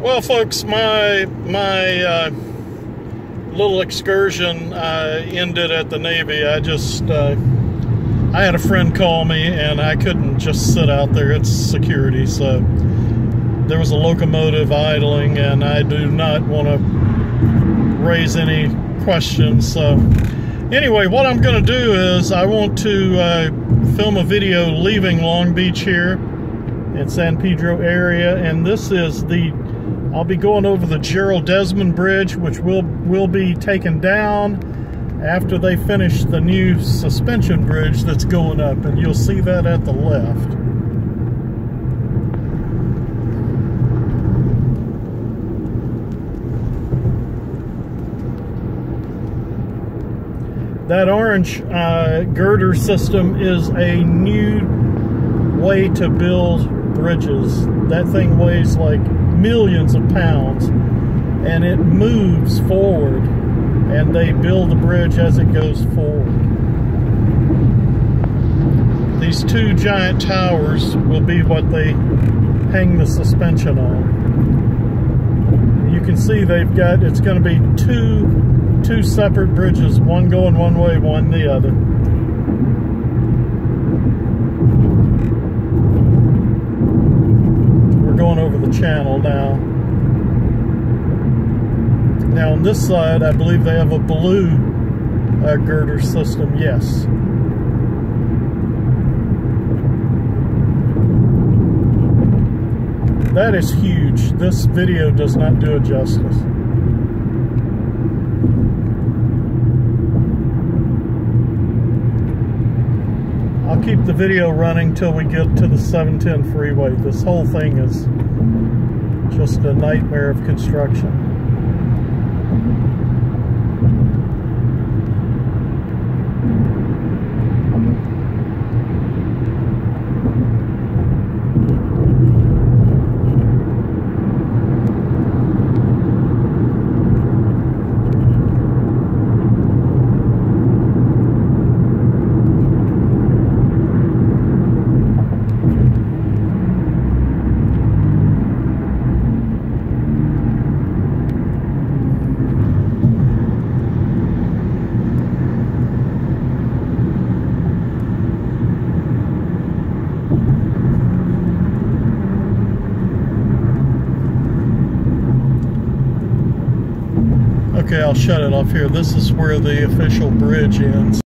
Well, folks, my my uh, little excursion uh, ended at the Navy. I just uh, I had a friend call me, and I couldn't just sit out there. It's security, so there was a locomotive idling, and I do not want to raise any questions. So anyway, what I'm going to do is I want to uh, film a video leaving Long Beach here in San Pedro area, and this is the I'll be going over the Gerald Desmond Bridge, which will will be taken down after they finish the new suspension bridge that's going up, and you'll see that at the left. That orange uh, girder system is a new way to build bridges. That thing weighs like millions of pounds and it moves forward and they build the bridge as it goes forward. These two giant towers will be what they hang the suspension on. You can see they've got, it's going to be two, two separate bridges, one going one way, one the other. Channel now. Now on this side, I believe they have a blue uh, girder system, yes. That is huge. This video does not do it justice. I'll keep the video running till we get to the 710 freeway. This whole thing is just a nightmare of construction. Okay, I'll shut it off here. This is where the official bridge ends.